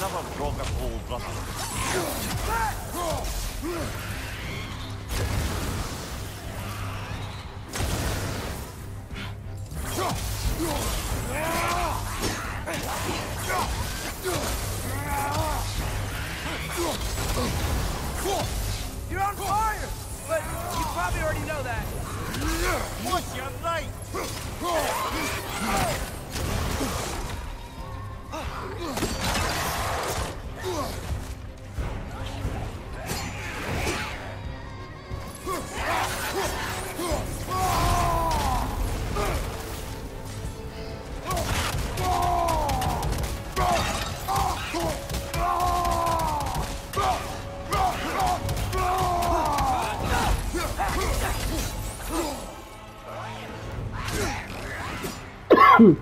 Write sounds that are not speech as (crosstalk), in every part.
never broke a cold Russian. You're on fire! But you probably already know that. Look, you're! Yeah!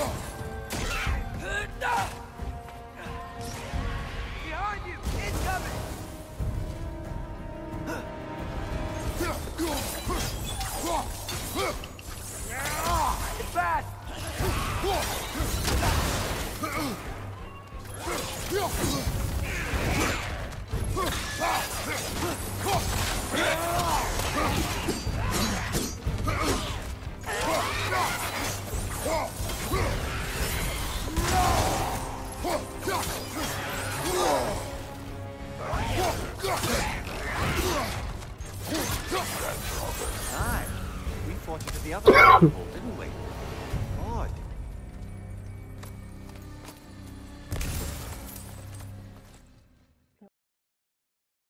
Behind you! Aye. We fought it at the other (coughs)